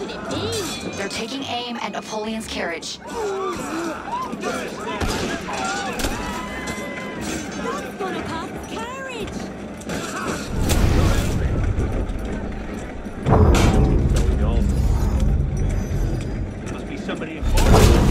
could it be? They're taking aim at Napoleon's carriage. Must be somebody important.